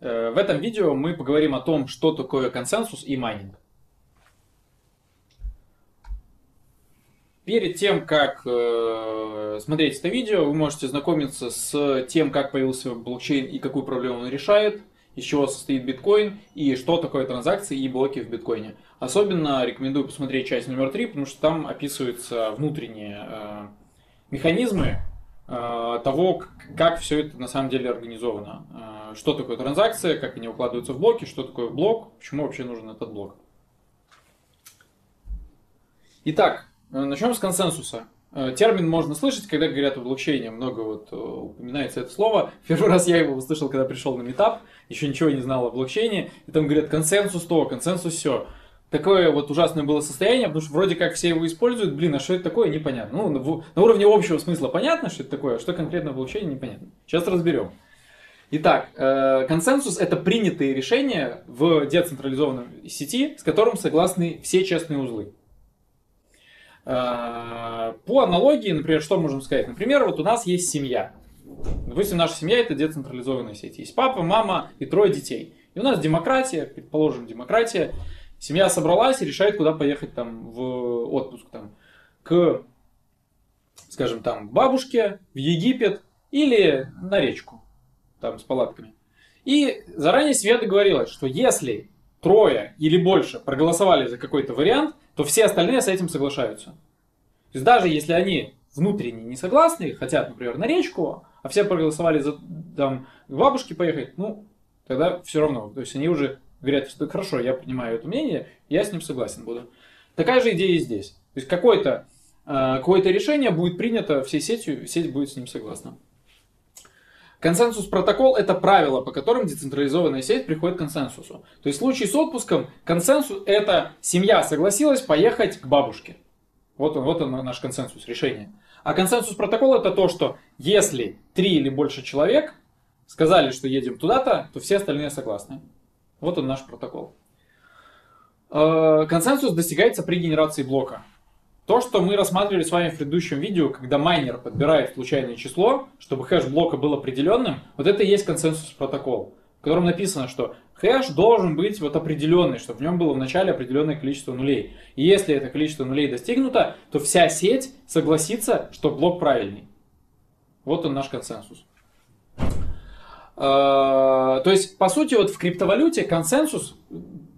Э, в этом видео мы поговорим о том, что такое консенсус и майнинг. Перед тем, как э, смотреть это видео, вы можете знакомиться с тем, как появился блокчейн и какую проблему он решает, из чего состоит биткоин и что такое транзакции и блоки в биткоине. Особенно рекомендую посмотреть часть номер 3, потому что там описываются внутренние э, механизмы того, как все это на самом деле организовано. Э, что такое транзакция, как они укладываются в блоки, что такое блок, почему вообще нужен этот блок. Итак, э, начнем с консенсуса. Э, термин можно слышать, когда говорят о блокчейне, много вот упоминается это слово. Первый раз я его услышал, когда пришел на метап, еще ничего не знал о блокчейне, и там говорят консенсус то, консенсус все. Такое вот ужасное было состояние, потому что вроде как все его используют, блин, а что это такое, непонятно. Ну, на, на уровне общего смысла понятно, что это такое, а что конкретно в непонятно. Сейчас разберем. Итак, э, консенсус – это принятые решения в децентрализованной сети, с которым согласны все честные узлы. Э, по аналогии, например, что можем сказать? Например, вот у нас есть семья. Допустим, наша семья – это децентрализованная сеть. Есть папа, мама и трое детей. И у нас демократия, предположим, демократия. Семья собралась и решает, куда поехать там в отпуск. Там, к, скажем, там, бабушке, в Египет или на речку там с палатками. И заранее Света договорилась, что если трое или больше проголосовали за какой-то вариант, то все остальные с этим соглашаются. То есть даже если они внутренне не согласны, хотят, например, на речку, а все проголосовали за там, к бабушке поехать, ну, тогда все равно. То есть они уже говорят, что хорошо, я принимаю это мнение, я с ним согласен буду. Такая же идея и здесь. То есть какое-то э, какое решение будет принято всей сетью, сеть будет с ним согласна. Консенсус протокол – это правило, по которым децентрализованная сеть приходит к консенсусу. То есть в случае с отпуском консенсус – это семья согласилась поехать к бабушке. Вот он, вот он наш консенсус, решение. А консенсус протокол это то, что если три или больше человек сказали, что едем туда-то, то все остальные согласны. Вот он наш протокол. Э, консенсус достигается при генерации блока. То, что мы рассматривали с вами в предыдущем видео, когда майнер подбирает случайное число, чтобы хэш блока был определенным, вот это и есть консенсус протокол, в котором написано, что хэш должен быть вот определенный, чтобы в нем было в начале определенное количество нулей. И если это количество нулей достигнуто, то вся сеть согласится, что блок правильный. Вот он наш консенсус. А, то есть, по сути, вот в криптовалюте консенсус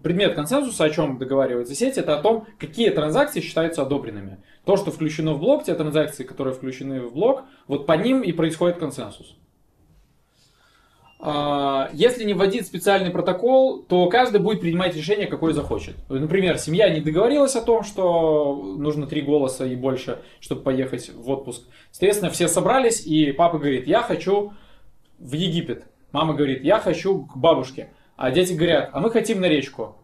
предмет консенсуса, о чем договаривается сеть, это о том, какие транзакции считаются одобренными. То, что включено в блок, те транзакции, которые включены в блок, вот по ним и происходит консенсус. А, если не вводить специальный протокол, то каждый будет принимать решение, какое захочет. Например, семья не договорилась о том, что нужно три голоса и больше, чтобы поехать в отпуск. Соответственно, все собрались, и папа говорит, я хочу в Египет. Мама говорит, я хочу к бабушке. А дети говорят, а мы хотим на речку.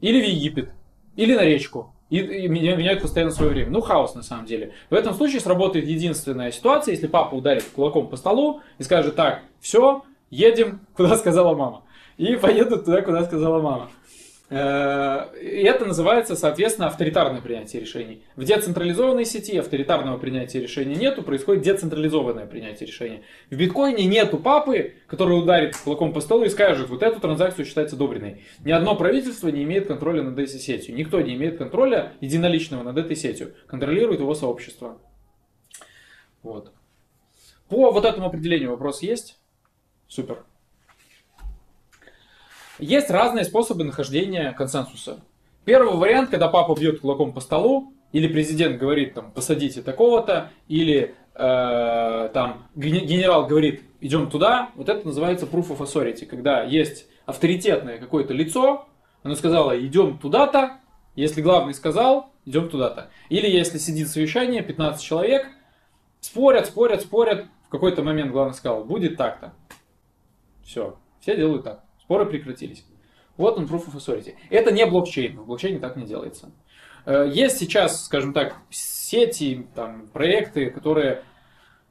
Или в Египет. Или на речку. И, и меняют постоянно свое время. Ну, хаос на самом деле. В этом случае сработает единственная ситуация, если папа ударит кулаком по столу и скажет, так, все, едем, куда сказала мама. И поедут туда, куда сказала мама. Э, и это называется, соответственно, авторитарное принятие решений. В децентрализованной сети авторитарного принятия решений нету, происходит децентрализованное принятие решений. В биткоине нету папы, который ударит кулаком по столу и скажет, вот эту транзакцию считается одобренной. Ни одно правительство не имеет контроля над этой сетью. Никто не имеет контроля единоличного над этой сетью. Контролирует его сообщество. Вот. По вот этому определению вопрос есть? Супер. Есть разные способы нахождения консенсуса. Первый вариант, когда папа бьет кулаком по столу, или президент говорит, там, посадите такого-то, или э, там генерал говорит, идем туда, вот это называется proof of authority, когда есть авторитетное какое-то лицо, оно сказало, идем туда-то, если главный сказал, идем туда-то. Или если сидит совещание, 15 человек, спорят, спорят, спорят, в какой-то момент главный сказал, будет так-то. Все, все делают так. Споры прекратились. Вот он Proof of Authority. Это не блокчейн. В блокчейне так не делается. Э, есть сейчас, скажем так, сети, там, проекты, которые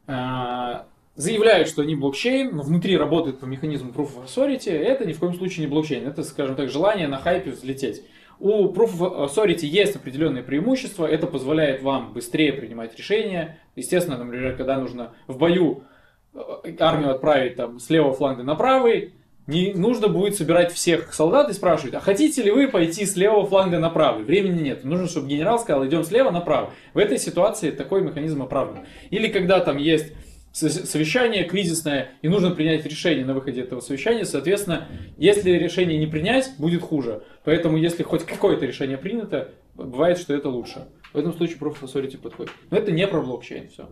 э, заявляют, что они блокчейн, но внутри работают по механизму Proof of Authority. Это ни в коем случае не блокчейн. Это, скажем так, желание на хайпе взлететь. У Proof of Authority есть определенные преимущества. Это позволяет вам быстрее принимать решения. Естественно, например, когда нужно в бою э, армию отправить там, с левого фланга на правый, не нужно будет собирать всех солдат и спрашивать, а хотите ли вы пойти с левого фланга на правый? Времени нет. Нужно, чтобы генерал сказал, идем слева направо. В этой ситуации такой механизм оправдан. Или когда там есть совещание кризисное, и нужно принять решение на выходе этого совещания, соответственно, если решение не принять, будет хуже. Поэтому, если хоть какое-то решение принято, бывает, что это лучше. В этом случае Proof of Authority подходит. Но это не про блокчейн, все.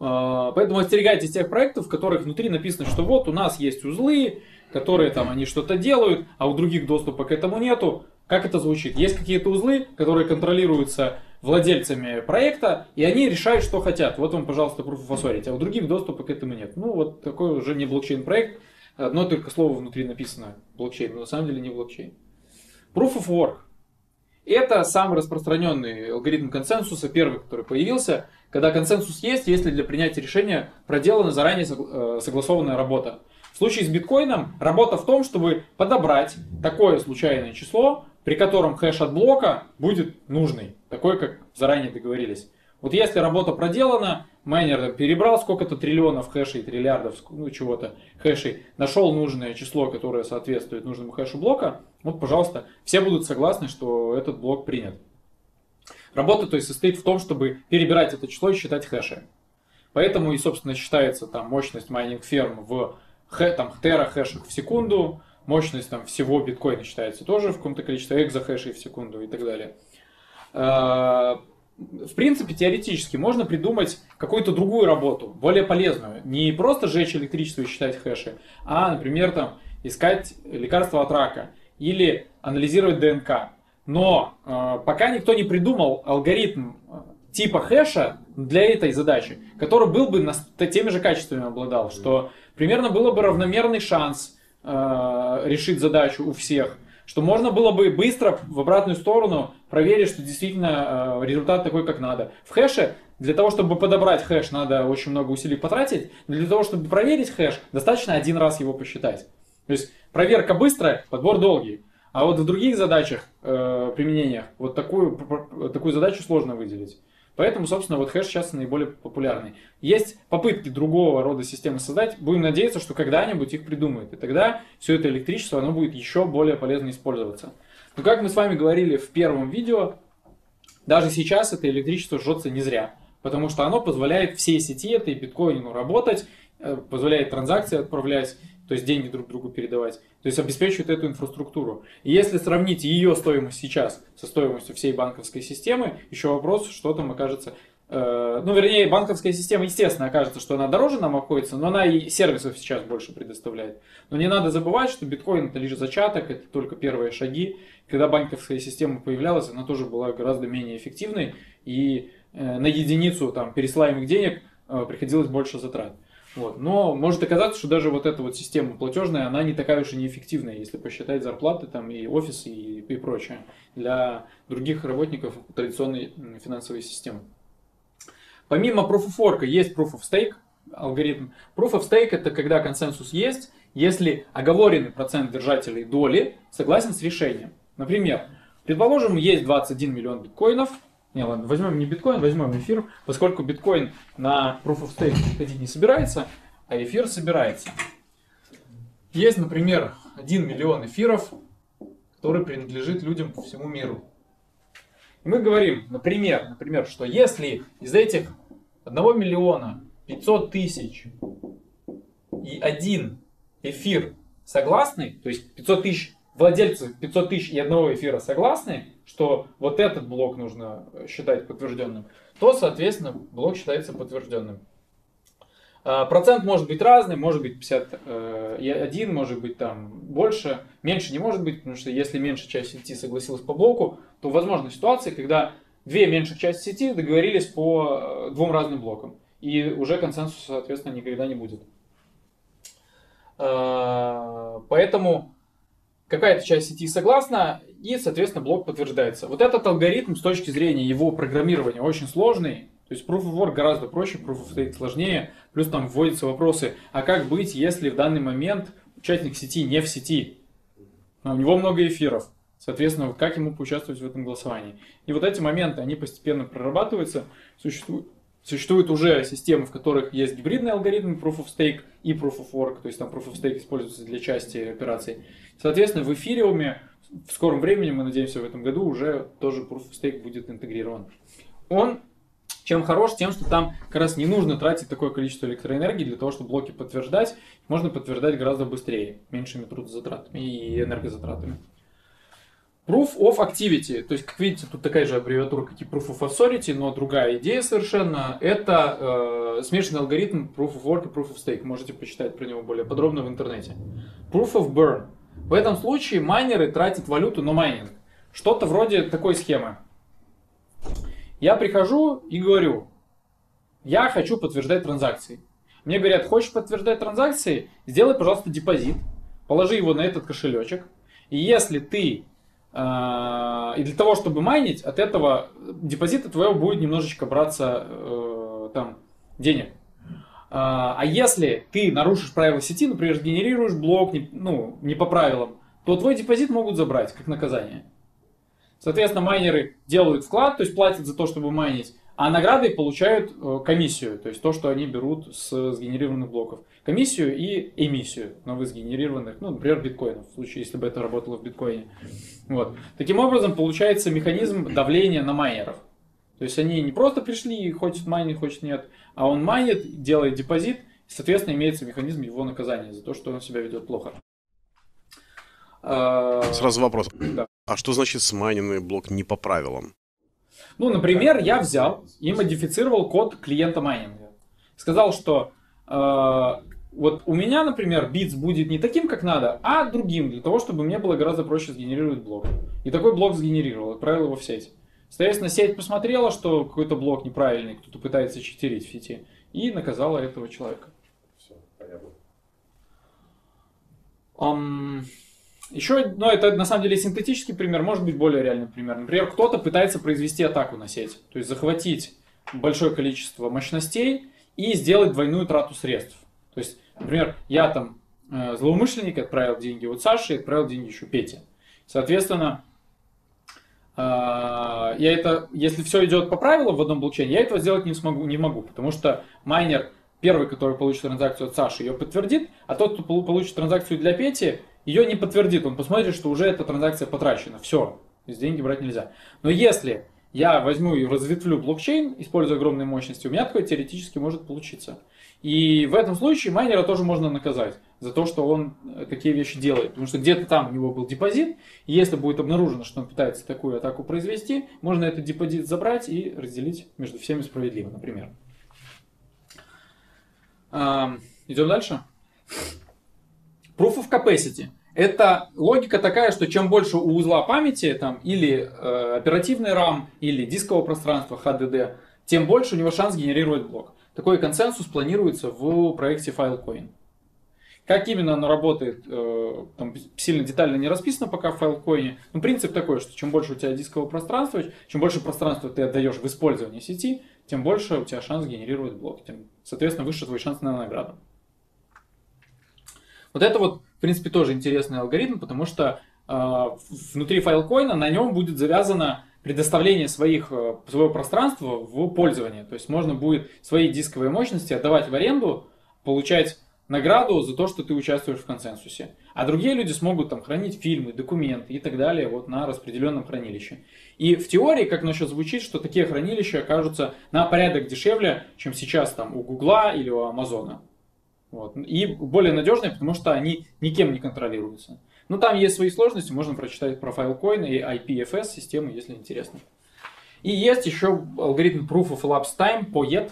А, поэтому остерегайтесь тех проектов, в которых внутри написано, что вот у нас есть узлы, которые там они что-то делают, а у других доступа к этому нету. Как это звучит? Есть какие-то узлы, которые контролируются владельцами проекта, и они решают, что хотят. Вот вам, пожалуйста, Proof of Authority, а у других доступа к этому нет. Ну, вот такой уже не блокчейн-проект. Одно только слово внутри написано блокчейн, но на самом деле не блокчейн. Proof of Work. Это самый распространенный алгоритм консенсуса, первый, который появился, когда консенсус есть, если для принятия решения проделана заранее э, согласованная работа. В случае с биткоином работа в том, чтобы подобрать такое случайное число, при котором хэш от блока будет нужный, такой, как заранее договорились. Вот если работа проделана, майнер перебрал сколько-то триллионов хэшей, триллиардов, ну чего-то хэшей, нашел нужное число, которое соответствует нужному хэшу блока, вот, пожалуйста, все будут согласны, что этот блок принят. Работа, то есть, состоит в том, чтобы перебирать это число и считать хэши. Поэтому и, собственно, считается там мощность майнинг ферм в там, терахэшах в секунду, мощность там, всего биткоина считается тоже в каком-то количестве эксахэшей в секунду и так далее. А, в принципе, теоретически можно придумать какую-то другую работу, более полезную. Не просто сжечь электричество и считать хэши, а, например, там, искать лекарства от рака или анализировать ДНК. Но э, пока никто не придумал алгоритм э, типа хэша для этой задачи, который был бы на, теми же качествами обладал, что примерно было бы равномерный шанс э, решить задачу у всех, что можно было бы быстро в обратную сторону проверить, что действительно э, результат такой, как надо. В хэше для того, чтобы подобрать хэш, надо очень много усилий потратить. Для того, чтобы проверить хэш, достаточно один раз его посчитать. То есть проверка быстрая, подбор долгий. А вот в других задачах, э, применениях, вот такую, такую задачу сложно выделить. Поэтому, собственно, вот хэш сейчас наиболее популярный. Есть попытки другого рода системы создать. Будем надеяться, что когда-нибудь их придумают. И тогда все это электричество, оно будет еще более полезно использоваться. Но как мы с вами говорили в первом видео, даже сейчас это электричество жжется не зря. Потому что оно позволяет всей сети этой биткоину работать, э, позволяет транзакции отправлять то есть деньги друг другу передавать, то есть обеспечивает эту инфраструктуру. И если сравнить ее стоимость сейчас со стоимостью всей банковской системы, еще вопрос, что там окажется, э, ну, вернее, банковская система, естественно, окажется, что она дороже нам обходится, но она и сервисов сейчас больше предоставляет. Но не надо забывать, что биткоин это лишь зачаток, это только первые шаги. Когда банковская система появлялась, она тоже была гораздо менее эффективной, и э, на единицу там, пересылаемых денег э, приходилось больше затрат. Вот. Но может оказаться, что даже вот эта вот система платежная, она не такая уж и неэффективная, если посчитать зарплаты там и офисы и, и прочее для других работников традиционной финансовой системы. Помимо Proof of Work есть Proof of Stake алгоритм. Proof of Stake это когда консенсус есть, если оговоренный процент держателей доли согласен с решением. Например, предположим, есть 21 миллион биткоинов, не, ладно, возьмем не биткоин, возьмем эфир, поскольку биткоин на Proof of Stake приходить не собирается, а эфир собирается. Есть, например, 1 миллион эфиров, который принадлежит людям по всему миру. И мы говорим, например, например, что если из этих 1 миллиона 500 тысяч и один эфир согласны, то есть 500 тысяч владельцы 500 тысяч и одного эфира согласны, что вот этот блок нужно считать подтвержденным, то, соответственно, блок считается подтвержденным. А, процент может быть разный, может быть 51, э, может быть там больше, меньше не может быть, потому что если меньшая часть сети согласилась по блоку, то возможны ситуации, когда две меньших части сети договорились по э, двум разным блокам, и уже консенсуса, соответственно, никогда не будет. А, поэтому какая-то часть сети согласна, и, соответственно, блок подтверждается. Вот этот алгоритм с точки зрения его программирования очень сложный. То есть Proof of Work гораздо проще, Proof of Stake сложнее. Плюс там вводятся вопросы, а как быть, если в данный момент участник сети не в сети? Но у него много эфиров. Соответственно, как ему поучаствовать в этом голосовании? И вот эти моменты, они постепенно прорабатываются. Существует Существуют уже системы, в которых есть гибридный алгоритм Proof of Stake и Proof of Work, то есть там Proof of Stake используется для части операций. Соответственно, в эфириуме в скором времени, мы надеемся, в этом году уже тоже Proof of Stake будет интегрирован. Он чем хорош? Тем, что там как раз не нужно тратить такое количество электроэнергии для того, чтобы блоки подтверждать. Можно подтверждать гораздо быстрее, меньшими трудозатратами и энергозатратами. Proof of Activity, то есть, как видите, тут такая же аббревиатура, как и Proof of Authority, но другая идея совершенно. Это э, смешанный алгоритм Proof of Work и Proof of Stake. Можете почитать про него более подробно в интернете. Proof of Burn. В этом случае майнеры тратят валюту на майнинг. Что-то вроде такой схемы. Я прихожу и говорю, я хочу подтверждать транзакции. Мне говорят, хочешь подтверждать транзакции, сделай, пожалуйста, депозит, положи его на этот кошелечек. И если ты и для того, чтобы майнить, от этого депозита твоего будет немножечко браться э, там денег. А, а если ты нарушишь правила сети, например, генерируешь блок не, ну, не по правилам, то твой депозит могут забрать как наказание. Соответственно, майнеры делают вклад, то есть платят за то, чтобы майнить, а награды получают э, комиссию, то есть то, что они берут с сгенерированных блоков. Комиссию и эмиссию новых сгенерированных, ну, например, биткоинов, в случае, если бы это работало в биткоине. Вот. Таким образом, получается механизм давления на майнеров. То есть они не просто пришли и хочет майнить, хочет нет, а он майнит, делает депозит, и, соответственно, имеется механизм его наказания за то, что он себя ведет плохо. Сразу вопрос. Да. А что значит смайненный блок не по правилам? Ну, например, я взял и модифицировал код клиента майнинга. Сказал, что э, вот у меня, например, bits будет не таким, как надо, а другим, для того, чтобы мне было гораздо проще сгенерировать блок. И такой блок сгенерировал, отправил его в сеть. Соответственно, сеть посмотрела, что какой-то блок неправильный, кто-то пытается читерить в сети, и наказала этого человека. Все, понятно. Um, еще, ну, это на самом деле синтетический пример, может быть более реальный пример. Например, кто-то пытается произвести атаку на сеть, то есть захватить большое количество мощностей и сделать двойную трату средств. То есть, например, я там э, злоумышленник отправил деньги вот Саше отправил деньги еще Пете. Соответственно, э, я это, если все идет по правилам в одном блокчейне, я этого сделать не смогу, не могу, потому что майнер первый, который получит транзакцию от Саши, ее подтвердит, а тот, кто получит транзакцию для Пети, ее не подтвердит, он посмотрит, что уже эта транзакция потрачена. Все, из деньги брать нельзя. Но если я возьму и разветвлю блокчейн, используя огромные мощности, у меня такое теоретически может получиться. И в этом случае майнера тоже можно наказать за то, что он э, такие вещи делает. Потому что где-то там у него был депозит, и если будет обнаружено, что он пытается такую атаку произвести, можно этот депозит забрать и разделить между всеми справедливо, например. Идем дальше. Proof of capacity. Это логика такая, что чем больше у узла памяти, там, или э, оперативный RAM, или дискового пространства HDD, тем больше у него шанс генерировать блок. Такой консенсус планируется в проекте Filecoin. Как именно оно работает, э, там сильно детально не расписано пока в Filecoin. Но принцип такой, что чем больше у тебя дискового пространства, чем больше пространства ты отдаешь в использование сети, тем больше у тебя шанс генерировать блок. Тем, соответственно, выше твой шанс на награду. Вот это вот, в принципе, тоже интересный алгоритм, потому что э, внутри файлкоина на нем будет завязано предоставление своих, э, своего пространства в пользование. То есть можно будет свои дисковые мощности отдавать в аренду, получать награду за то, что ты участвуешь в консенсусе. А другие люди смогут там хранить фильмы, документы и так далее вот на распределенном хранилище. И в теории, как оно сейчас звучит, что такие хранилища окажутся на порядок дешевле, чем сейчас там у Гугла или у Амазона. Вот. И более надежные, потому что они никем не контролируются. Но там есть свои сложности, можно прочитать про Filecoin и IPFS системы, если интересно. И есть еще алгоритм Proof of Elapsed Time, POET.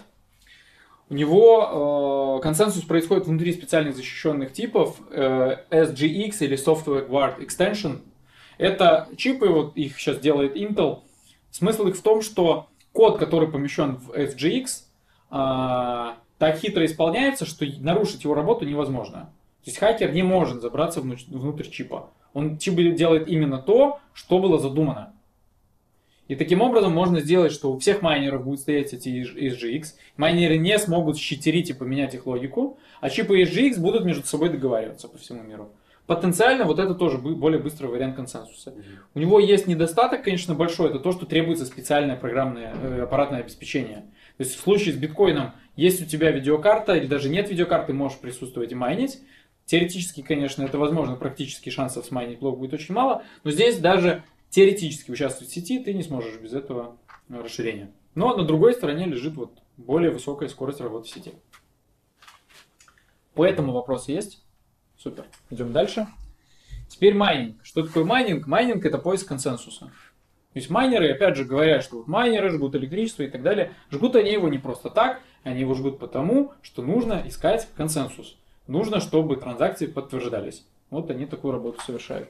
У него э, консенсус происходит внутри специальных защищенных типов э, SGX или Software Guard Extension. Это чипы, вот их сейчас делает Intel. Смысл их в том, что код, который помещен в SGX, э, так хитро исполняется, что нарушить его работу невозможно. То есть хакер не может забраться внутрь, чипа. Он чип делает именно то, что было задумано. И таким образом можно сделать, что у всех майнеров будет стоять эти SGX. Майнеры не смогут щитерить и поменять их логику, а чипы SGX будут между собой договариваться по всему миру. Потенциально вот это тоже более быстрый вариант консенсуса. Mm-hmm. У него есть недостаток, конечно, большой, это то, что требуется специальное программное э, аппаратное обеспечение. То есть в случае с биткоином есть у тебя видеокарта или даже нет видеокарты, можешь присутствовать и майнить. Теоретически, конечно, это возможно, практически шансов смайнить блок будет очень мало, но здесь даже теоретически участвовать в сети ты не сможешь без этого расширения. Но на другой стороне лежит вот более высокая скорость работы в сети. По этому есть? Супер. Идем дальше. Теперь майнинг. Что такое майнинг? Майнинг это поиск консенсуса. То есть майнеры, опять же, говорят, что вот майнеры жгут электричество и так далее. Жгут они его не просто так, они его жгут потому, что нужно искать консенсус. Нужно, чтобы транзакции подтверждались. Вот они такую работу совершают.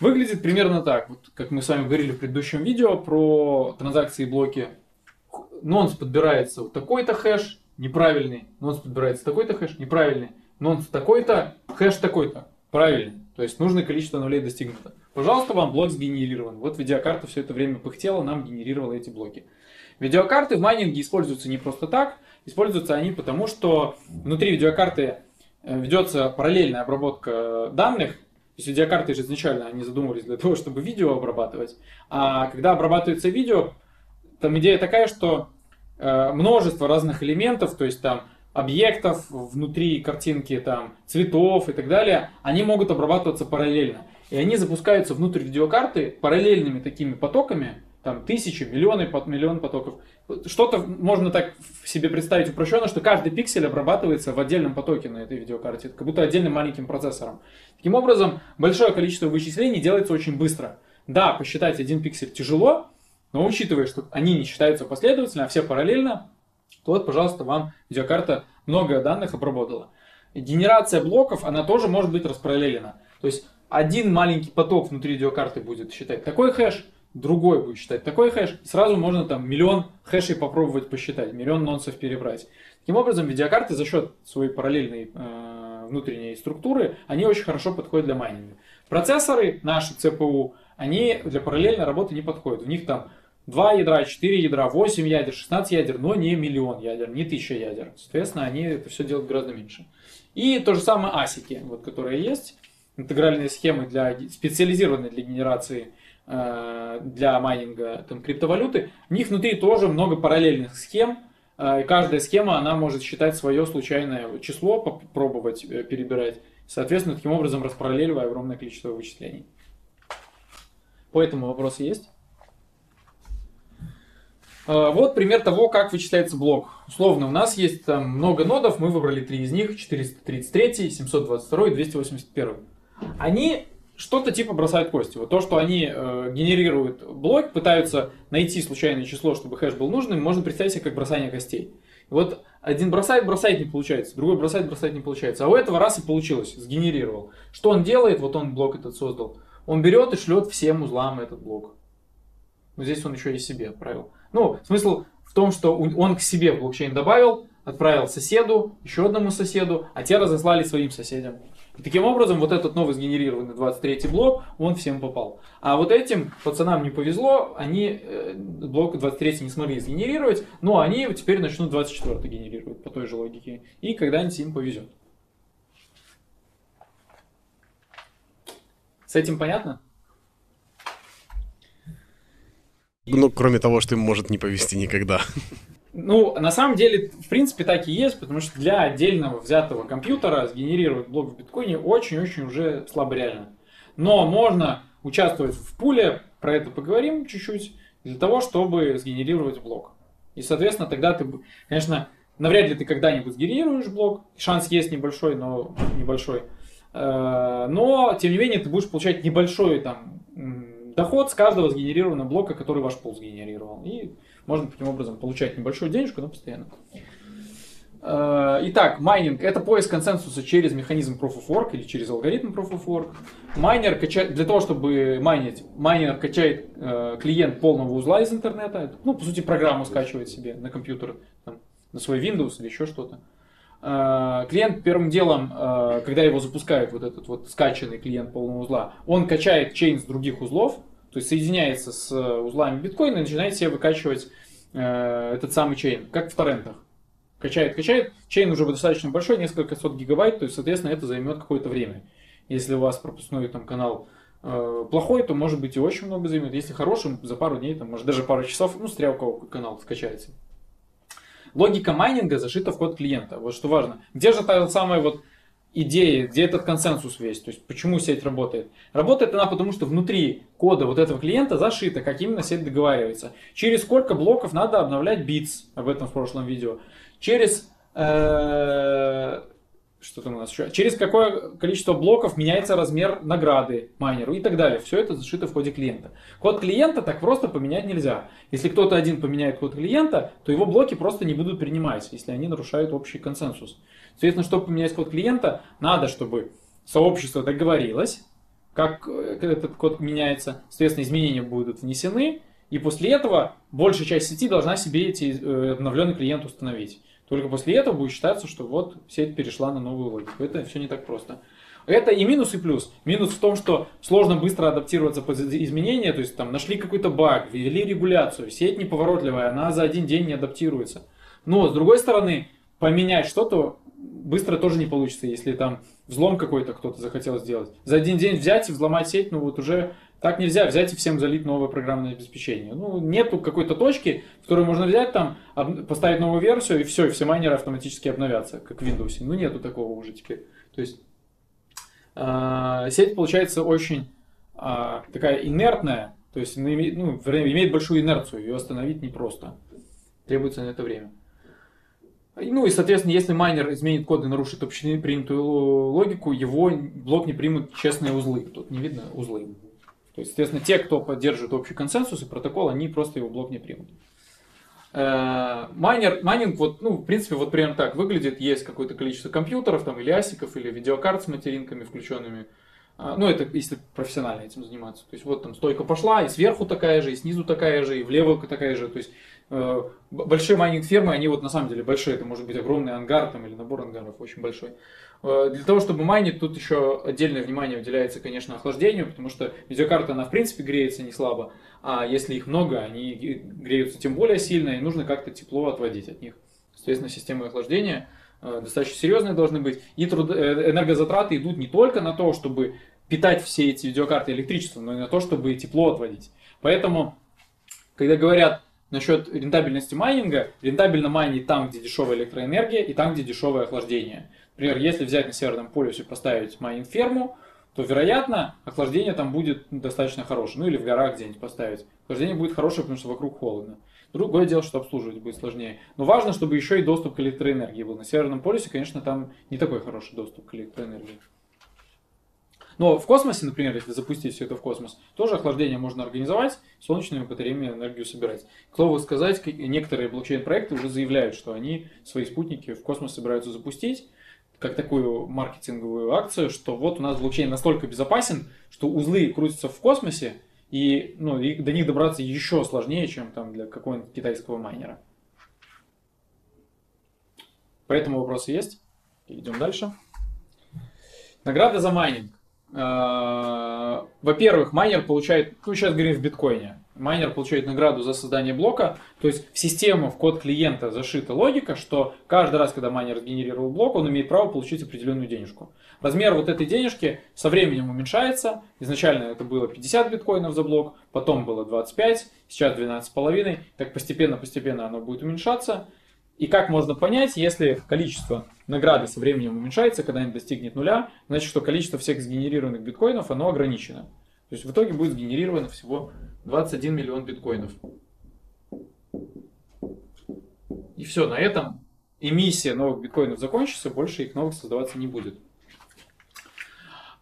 Выглядит примерно так, вот, как мы с вами говорили в предыдущем видео про транзакции и блоки. Nonce подбирается вот такой-то хэш, неправильный. Nonce подбирается такой-то хэш, неправильный. Nonce такой-то, хэш такой-то, правильный. То есть нужное количество нулей достигнуто. Пожалуйста, вам блок сгенерирован. Вот видеокарта все это время пыхтела, нам генерировала эти блоки. Видеокарты в майнинге используются не просто так, используются они потому, что внутри видеокарты э, ведется параллельная обработка данных. То есть видеокарты же изначально они задумывались для того, чтобы видео обрабатывать. А когда обрабатывается видео, там идея такая, что э, множество разных элементов, то есть там объектов внутри картинки, там цветов и так далее, они могут обрабатываться параллельно. И они запускаются внутрь видеокарты параллельными такими потоками, там тысячи, миллионы, миллион потоков. Что-то можно так себе представить упрощенно, что каждый пиксель обрабатывается в отдельном потоке на этой видеокарте, как будто отдельным маленьким процессором. Таким образом, большое количество вычислений делается очень быстро. Да, посчитать один пиксель тяжело, но учитывая, что они не считаются последовательно, а все параллельно, то вот, пожалуйста, вам видеокарта много данных обработала. Генерация блоков, она тоже может быть распараллелена. То есть один маленький поток внутри видеокарты будет считать такой хэш, другой будет считать такой хэш, и сразу можно там миллион хэшей попробовать посчитать, миллион нонсов перебрать. Таким образом, видеокарты за счет своей параллельной э, внутренней структуры, они очень хорошо подходят для майнинга. Процессоры, наши CPU, они для параллельной работы не подходят. В них там 2 ядра, 4 ядра, 8 ядер, 16 ядер, но не миллион ядер, не 1000 ядер. Соответственно, они это все делают гораздо меньше. И то же самое асики, вот, которые есть, интегральные схемы для, специализированные для генерации э, для майнинга там, криптовалюты, в них внутри тоже много параллельных схем, э, каждая схема, она может считать свое случайное число, попробовать э, перебирать, соответственно, таким образом распараллеливая огромное количество вычислений. По этому вопросы есть? Вот пример того, как вычисляется блок. Условно, у нас есть там много нодов, мы выбрали три из них, 433, 722 и 281. Они что-то типа бросают кости. Вот то, что они э, генерируют блок, пытаются найти случайное число, чтобы хэш был нужным, можно представить себе как бросание костей. Вот один бросает, бросает не получается, другой бросает, бросает не получается. А у этого раз и получилось, сгенерировал. Что он делает, вот он блок этот создал, он берет и шлет всем узлам этот блок. Но здесь он еще и себе отправил. Ну, смысл в том, что он к себе в блокчейн добавил, отправил соседу, еще одному соседу, а те разослали своим соседям. Таким образом, вот этот новый сгенерированный 23 блок, он всем попал. А вот этим пацанам не повезло, они э, блок 23 не смогли сгенерировать, но они теперь начнут 24 генерировать по той же логике. И когда-нибудь им повезет. С этим понятно? Ну, кроме того, что им может не повезти никогда. Ну, на самом деле, в принципе, так и есть, потому что для отдельного взятого компьютера сгенерировать блок в биткоине очень-очень уже слабо реально. Но можно участвовать в пуле, про это поговорим чуть-чуть, для того, чтобы сгенерировать блок. И, соответственно, тогда ты, конечно, навряд ли ты когда-нибудь сгенерируешь блок. Шанс есть небольшой, но небольшой. Э, но, тем не менее, ты будешь получать небольшой там доход с каждого сгенерированного блока, который ваш пул сгенерировал. И можно таким образом получать небольшую денежку, но постоянно. Э, итак, майнинг – это поиск консенсуса через механизм Proof of Work или через алгоритм Proof of Work. Майнер качает, для того, чтобы майнить, майнер качает э, клиент полного узла из интернета. Ну, по сути, программу скачивает себе на компьютер, там, на свой Windows или еще что-то. Э, клиент первым делом, когда его запускают, вот этот вот скачанный клиент полного узла, он качает чейн с других узлов, то есть соединяется с узлами биткоина и начинает себе выкачивать э, этот самый чейн, как в торрентах. Качает, качает, чейн уже достаточно большой, несколько сот гигабайт, то есть, соответственно, это займет какое-то время. Если у вас пропускной там канал э, плохой, то может быть и очень много займет. Если хороший, за пару дней, там, может даже пару часов, ну, смотря канал скачается. Логика майнинга зашита в код клиента. Вот что важно. Где же та самая вот идеи, где этот консенсус весь, то есть почему сеть работает. Работает она потому, что внутри кода вот этого клиента зашито, как именно сеть договаривается. Через сколько блоков надо обновлять битс, об этом в прошлом видео. Через э, что там у нас еще? Через какое количество блоков меняется размер награды майнеру и так далее. Все это зашито в коде клиента. Код клиента так просто поменять нельзя. Если кто-то один поменяет код клиента, то его блоки просто не будут принимать, если они нарушают общий консенсус. Соответственно, чтобы поменять код клиента, надо, чтобы сообщество договорилось, как э, этот код меняется. Соответственно, изменения будут внесены. И после этого большая часть сети должна себе эти э, обновленный клиент установить. Только после этого будет считаться, что вот сеть перешла на новую логику. Это все не так просто. Это и минус, и плюс. Минус в том, что сложно быстро адаптироваться под изменения, то есть там нашли какой-то баг, ввели регуляцию, сеть неповоротливая, она за один день не адаптируется. Но, с другой стороны, поменять что-то быстро тоже не получится, если там взлом какой-то кто-то захотел сделать. За один день взять и взломать сеть, ну вот уже так нельзя взять и всем залить новое программное обеспечение. Ну, нету какой-то точки, в которой можно взять там, поставить новую версию, и все, и все майнеры автоматически обновятся, как в Windows. Ну, нету такого уже теперь. То есть, э, сеть получается очень э, такая инертная, то есть, она имеет, ну, имеет большую инерцию, ее остановить непросто. Требуется на это время. Ну и, соответственно, если майнер изменит код и нарушит общепринятую логику, его блок не примут честные узлы. Тут не видно узлы. То есть, соответственно, те, кто поддерживает общий консенсус и протокол, они просто его блок не примут. Э, майнер, майнинг, вот, ну, в принципе, вот примерно так выглядит. Есть какое-то количество компьютеров, там, или асиков, или видеокарт с материнками включенными. А, ну, это если профессионально этим заниматься. То есть, вот там стойка пошла, и сверху такая же, и снизу такая же, и влево такая же. То есть, большие майнинг фермы, они вот на самом деле большие. Это может быть огромный ангар там, или набор ангаров очень большой. Э, для того, чтобы майнить, тут еще отдельное внимание уделяется, конечно, охлаждению, потому что видеокарта, она в принципе греется не слабо, а если их много, они греются тем более сильно, и нужно как-то тепло отводить от них. Соответственно, системы охлаждения э, достаточно серьезные должны быть. И труд... Э, энергозатраты идут не только на то, чтобы питать все эти видеокарты электричеством, но и на то, чтобы тепло отводить. Поэтому, когда говорят насчет рентабельности майнинга, рентабельно майнить там, где дешевая электроэнергия и там, где дешевое охлаждение. Например, если взять на Северном полюсе поставить майнинг-ферму, то, вероятно, охлаждение там будет достаточно хорошее. Ну или в горах где-нибудь поставить. Охлаждение будет хорошее, потому что вокруг холодно. Другое дело, что обслуживать будет сложнее. Но важно, чтобы еще и доступ к электроэнергии был. На Северном полюсе, конечно, там не такой хороший доступ к электроэнергии. Но в космосе, например, если запустить все это в космос, тоже охлаждение можно организовать, солнечными батареями энергию собирать. К слову сказать, некоторые блокчейн-проекты уже заявляют, что они свои спутники в космос собираются запустить, как такую маркетинговую акцию, что вот у нас блокчейн настолько безопасен, что узлы крутятся в космосе, и, ну, и до них добраться еще сложнее, чем там для какого-нибудь китайского майнера. Поэтому вопросы есть. Идем дальше. Награда за майнинг. А, во-первых, майнер получает, ну сейчас говорим в биткоине, майнер получает награду за создание блока, то есть в систему, в код клиента зашита логика, что каждый раз, когда майнер сгенерировал блок, он имеет право получить определенную денежку. Размер вот этой денежки со временем уменьшается. Изначально это было 50 биткоинов за блок, потом было 25, сейчас 12,5. Так постепенно-постепенно оно будет уменьшаться. И как можно понять, если количество награды со временем уменьшается, когда он достигнет нуля, значит, что количество всех сгенерированных биткоинов, оно ограничено. То есть в итоге будет сгенерировано всего 21 миллион биткоинов. И все, на этом эмиссия новых биткоинов закончится, больше их новых создаваться не будет.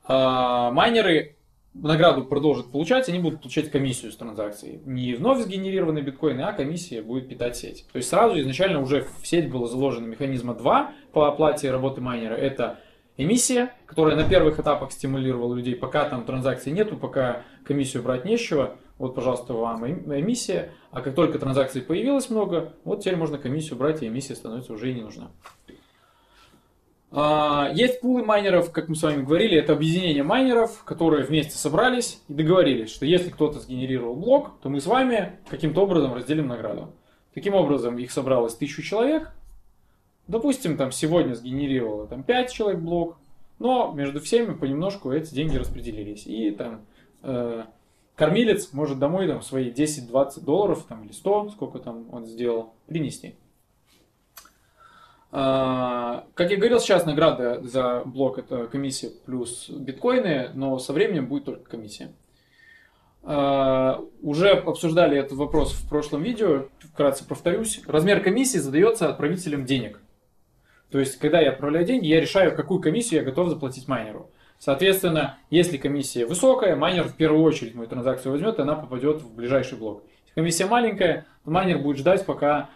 А, майнеры награду продолжат получать, они будут получать комиссию с транзакции. Не вновь сгенерированные биткоины, а комиссия будет питать сеть. То есть сразу изначально уже в сеть было заложено механизма 2 по оплате работы майнера. Это эмиссия, которая на первых этапах стимулировала людей, пока там транзакций нету, пока комиссию брать нечего, вот, пожалуйста, вам эмиссия, а как только транзакций появилось много, вот теперь можно комиссию брать, и эмиссия становится уже и не нужна. А, есть пулы майнеров, как мы с вами говорили, это объединение майнеров, которые вместе собрались и договорились, что если кто-то сгенерировал блок, то мы с вами каким-то образом разделим награду. Таким образом, их собралось тысячу человек, Допустим, там сегодня сгенерировало там 5 человек блок, но между всеми понемножку эти деньги распределились. И там э, кормилец может домой там, свои 10-20 долларов там, или 100, сколько там он сделал, принести. А, как я говорил, сейчас награда за блок это комиссия плюс биткоины, но со временем будет только комиссия. А, уже обсуждали этот вопрос в прошлом видео, вкратце повторюсь. Размер комиссии задается отправителем денег. То есть, когда я отправляю деньги, я решаю, какую комиссию я готов заплатить майнеру. Соответственно, если комиссия высокая, майнер в первую очередь мою транзакцию возьмет, и она попадет в ближайший блок. Если комиссия маленькая, майнер будет ждать, пока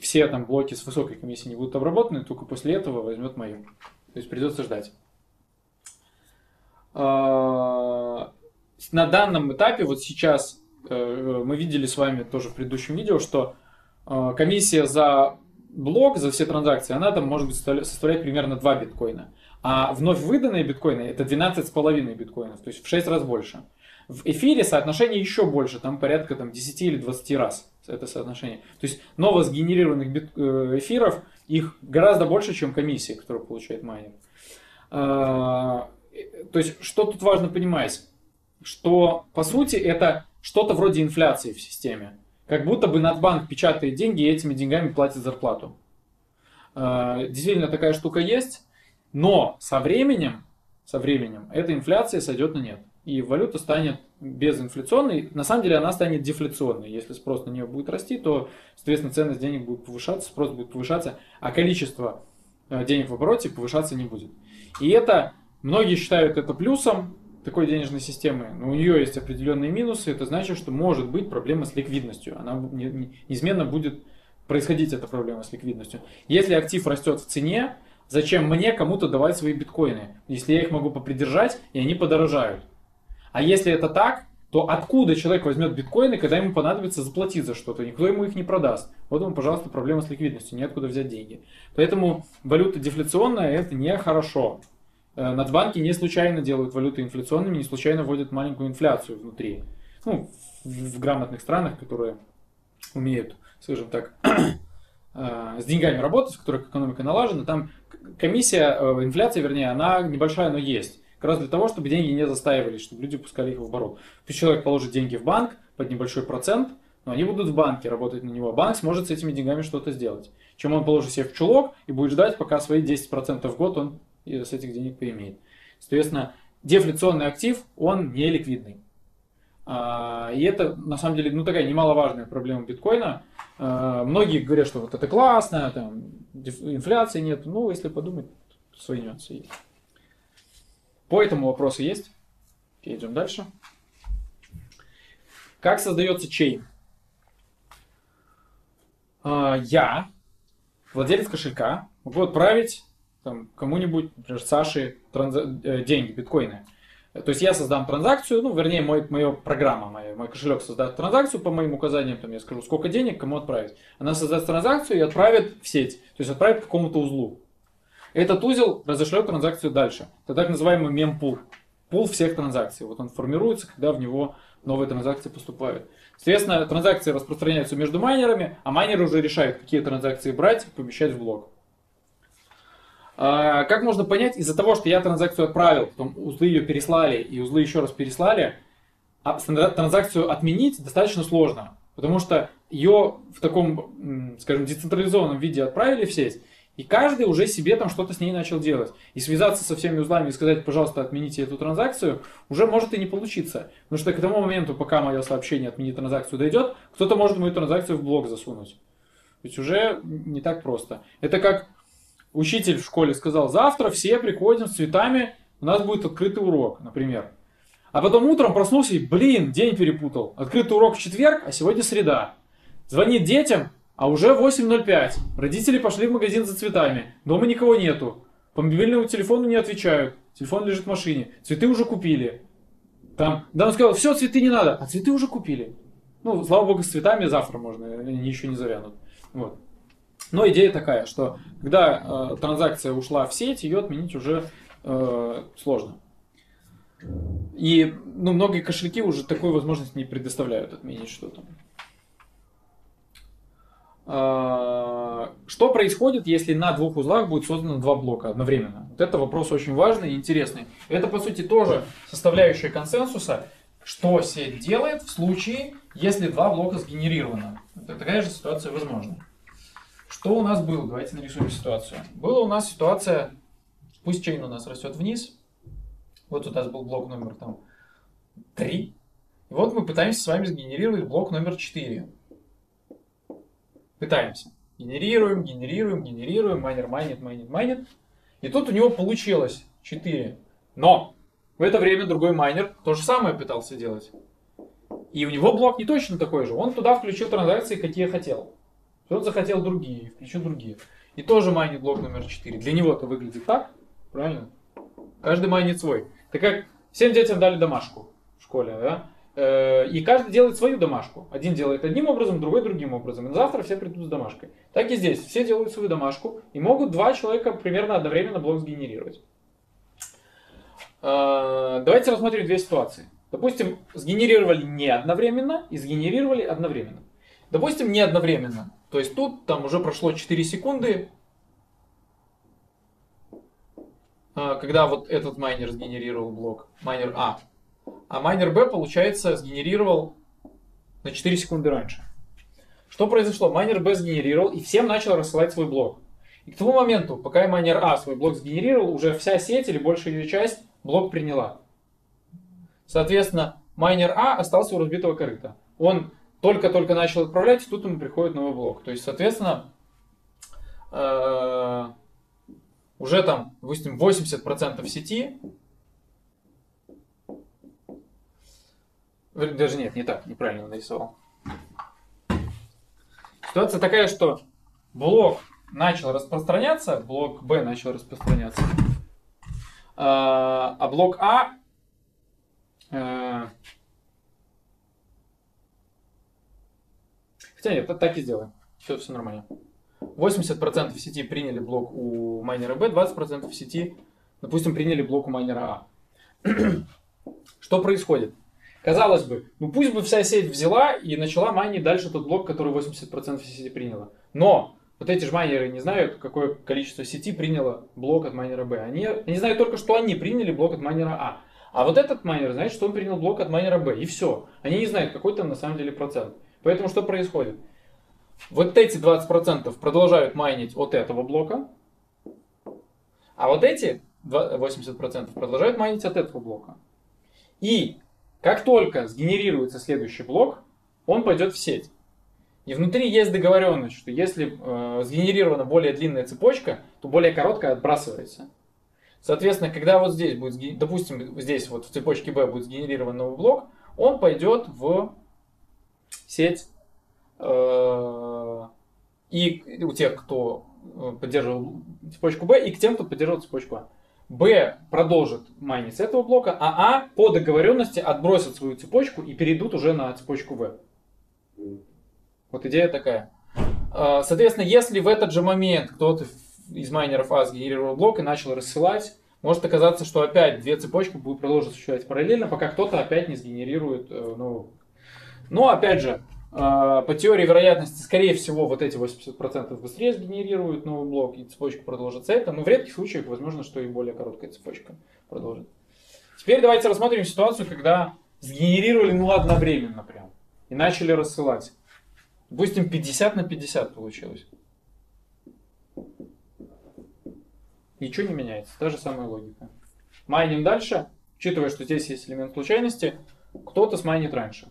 все там блоки с высокой комиссией не будут обработаны, только после этого возьмет мою. То есть придется ждать. А, на данном этапе, вот сейчас э, мы видели с вами тоже в предыдущем видео, что э, комиссия за блок, за все транзакции, она там может быть составлять примерно 2 биткоина. А вновь выданные биткоины это 12,5 биткоинов, то есть в 6 раз больше. В эфире соотношение еще больше, там порядка там, 10 или 20 раз это соотношение. То есть ново сгенерированных э, эфиров, их гораздо больше, чем комиссия, которую получает майнер. А, то есть, что тут важно понимать? Что, по сути, это что-то вроде инфляции в системе. Как будто бы Надбанк печатает деньги и этими деньгами платит зарплату. А, действительно, такая штука есть, но со временем, со временем эта инфляция сойдет на нет и валюта станет безинфляционной. На самом деле она станет дефляционной. Если спрос на нее будет расти, то, соответственно, ценность денег будет повышаться, спрос будет повышаться, а количество э, денег в обороте повышаться не будет. И это, многие считают это плюсом такой денежной системы, но у нее есть определенные минусы. Это значит, что может быть проблема с ликвидностью. Она неизменно будет происходить эта проблема с ликвидностью. Если актив растет в цене, зачем мне кому-то давать свои биткоины, если я их могу попридержать, и они подорожают? А если это так, то откуда человек возьмет биткоины, когда ему понадобится заплатить за что-то? Никто ему их не продаст. Вот ему, пожалуйста, проблема с ликвидностью, неоткуда взять деньги. Поэтому валюта дефляционная – это нехорошо. Э, Нацбанки не случайно делают валюты инфляционными, не случайно вводят маленькую инфляцию внутри. Ну, в, в грамотных странах, которые умеют, скажем так, э, с деньгами работать, в которых экономика налажена, там комиссия, э, инфляция, вернее, она небольшая, но есть. Как раз для того, чтобы деньги не застаивались, чтобы люди пускали их в оборот. Пусть человек положит деньги в банк под небольшой процент, но они будут в банке работать на него. Банк сможет с этими деньгами что-то сделать. Чем он положит себе в чулок и будет ждать, пока свои 10% в год он с этих денег поимеет. Соответственно, дефляционный актив, он не ликвидный. А, и это, на самом деле, ну, такая немаловажная проблема биткоина. А, многие говорят, что вот это классно, там, инфляции нет. Ну, если подумать, свои нюансы есть. По этому вопросу есть? Идем дальше. Как создается чейн? А, я, владелец кошелька, могу отправить там, кому-нибудь, например, Саше, транз... Э, деньги, биткоины. То есть я создам транзакцию, ну, вернее, мой, моя программа, мой, мой кошелек создаст транзакцию по моим указаниям, там я скажу, сколько денег, кому отправить. Она создаст транзакцию и отправит в сеть, то есть отправит к какому-то узлу. Этот узел разошлет транзакцию дальше. Это так называемый мемпул. Пул всех транзакций. Вот он формируется, когда в него новые транзакции поступают. Соответственно, транзакции распространяются между майнерами, а майнеры уже решают, какие транзакции брать и помещать в блок. А, как можно понять, из-за того, что я транзакцию отправил, потом узлы ее переслали и узлы еще раз переслали, а транзакцию отменить достаточно сложно. Потому что ее в таком, скажем, децентрализованном виде отправили в сеть, и каждый уже себе там что-то с ней начал делать. И связаться со всеми узлами и сказать, пожалуйста, отмените эту транзакцию, уже может и не получиться. Потому что к тому моменту, пока мое сообщение отменить транзакцию дойдет, кто-то может мою транзакцию в блок засунуть. То есть уже не так просто. Это как учитель в школе сказал, завтра все приходим с цветами, у нас будет открытый урок, например. А потом утром проснулся и, блин, день перепутал. Открытый урок в четверг, а сегодня среда. Звонит детям, а уже 8.05. Родители пошли в магазин за цветами. Дома никого нету. По мобильному телефону не отвечают. Телефон лежит в машине. Цветы уже купили. Там, да он сказал, все, цветы не надо. А цветы уже купили. Ну, слава богу, с цветами завтра можно, они еще не завянут. Вот. Но идея такая, что когда э, транзакция ушла в сеть, ее отменить уже э, сложно. И ну, многие кошельки уже такой возможности не предоставляют отменить что-то. А, что происходит, если на двух узлах будет создано два блока одновременно? Вот это вопрос очень важный и интересный. Это, по сути, тоже составляющая консенсуса. что сеть делает в случае, если два блока сгенерированы. Это такая же ситуация возможна. Что у нас было? Давайте нарисуем ситуацию. Была у нас ситуация, пусть чейн у нас растет вниз. Вот у нас был блок номер там 3. И вот мы пытаемся с вами сгенерировать блок номер 4. Пытаемся. Генерируем, генерируем, генерируем, майнер майнит, майнит, майнит. И тут у него получилось 4. Но в это время другой майнер то же самое пытался делать. И у него блок не точно такой же. Он туда включил транзакции, какие хотел. Кто-то захотел другие, включил другие. И тоже майнит блок номер 4. Для него это выглядит так, правильно? Каждый майнит свой. Так как всем детям дали домашку в школе, да? Э, и каждый делает свою домашку. Один делает одним образом, другой другим образом. И завтра все придут с домашкой. Так и здесь. Все делают свою домашку. И могут два человека примерно одновременно блок сгенерировать. Э, давайте рассмотрим две ситуации. Допустим, сгенерировали не одновременно и сгенерировали одновременно. Допустим, не одновременно. То есть тут там уже прошло 4 секунды, э, когда вот этот майнер сгенерировал блок, майнер А. А майнер Б, получается, сгенерировал на 4 секунды раньше. Что произошло? Майнер Б сгенерировал и всем начал рассылать свой блок. И к тому моменту, пока майнер А свой блок сгенерировал, уже вся сеть или большая ее часть блок приняла. Соответственно, майнер А остался у разбитого корыта. Он только-только начал отправлять, и тут ему приходит новый блок. То есть, соответственно, э, уже там, допустим, 80% сети, даже нет, не так, неправильно нарисовал. Ситуация такая, что блок начал распространяться, блок B начал распространяться, а, а блок А э, Хотя нет, так и сделаем. Все, все нормально. 80% сети приняли блок у майнера B, 20% сети, допустим, приняли блок у майнера А. Что происходит? Казалось бы, ну пусть бы вся сеть взяла и начала майнить дальше тот блок, который 80% сети приняла. Но вот эти же майнеры не знают, какое количество сети приняло блок от майнера B. Они, они знают только, что они приняли блок от майнера А. А вот этот майнер знает, что он принял блок от майнера B. И все. Они не знают, какой там на самом деле процент. Поэтому что происходит? Вот эти 20% продолжают майнить от этого блока. А вот эти 80% продолжают майнить от этого блока. И как только сгенерируется следующий блок, он пойдет в сеть. И внутри есть договоренность, что если э, сгенерирована более длинная цепочка, то более короткая отбрасывается. Соответственно, когда вот здесь будет, допустим, здесь вот в цепочке B будет сгенерирован новый блок, он пойдет в сеть э, и у тех, кто э, поддерживал цепочку B, и к тем, кто поддерживал цепочку А. Б продолжит майнить с этого блока, а А по договоренности отбросит свою цепочку и перейдут уже на цепочку В. Вот идея такая. А, соответственно, если в этот же момент кто-то из майнеров А сгенерировал блок и начал рассылать, может оказаться, что опять две цепочки будут продолжить существовать параллельно, пока кто-то опять не сгенерирует э, новый. Но опять же, по теории вероятности, скорее всего, вот эти 80% быстрее сгенерируют новый блок и цепочка продолжится это, но в редких случаях возможно, что и более короткая цепочка продолжит. Теперь давайте рассмотрим ситуацию, когда сгенерировали ну одновременно прям и начали рассылать. Допустим, 50 на 50 получилось. Ничего не меняется, та же самая логика. Майним дальше, учитывая, что здесь есть элемент случайности, кто-то смайнит раньше.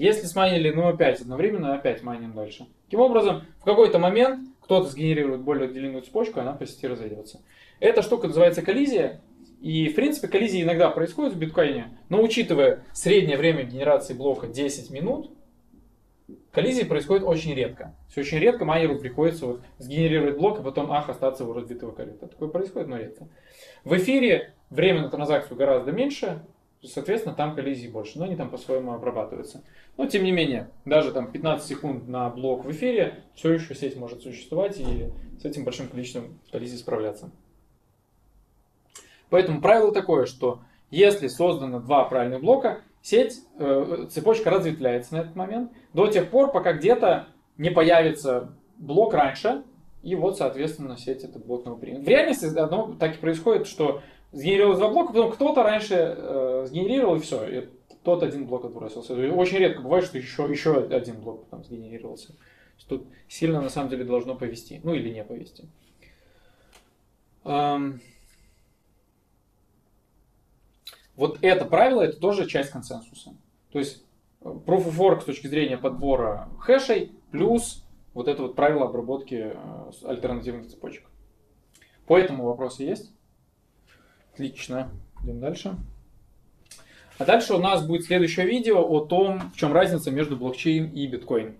Если смайнили, ну опять одновременно, опять майним дальше. Таким образом, в какой-то момент кто-то сгенерирует более длинную цепочку, она по сети разойдется. Эта штука называется коллизия. И, в принципе, коллизии иногда происходят в биткоине, но учитывая среднее время генерации блока 10 минут, коллизии происходят очень редко. Все очень редко майнеру приходится вот сгенерировать блок, и потом ах, остаться у разбитого корыта. Такое происходит, но редко. В эфире время на транзакцию гораздо меньше, соответственно, там коллизий больше, но они там по-своему обрабатываются. Но, тем не менее, даже там 15 секунд на блок в эфире, все еще сеть может существовать и с этим большим количеством коллизий справляться. Поэтому правило такое, что если создано два правильных блока, сеть, э, цепочка разветвляется на этот момент до тех пор, пока где-то не появится блок раньше, И вот, соответственно, сеть этот блок новый примет. В реальности одно так и происходит, что сгенерировалось два блока, потом кто-то раньше э, сгенерировал, и все, и тот один блок отбросился. Очень редко бывает, что еще, еще один блок потом сгенерировался. Тут сильно, на самом деле, должно повести. Ну, или не повести. Эм... Вот это правило, это тоже часть консенсуса. То есть, э, Proof of Work с точки зрения подбора хэшей плюс вот это вот правило обработки э, альтернативных цепочек. По этому вопросы есть? Отлично. Идем дальше. А дальше у нас будет следующее видео о том, в чем разница между блокчейн и биткоин.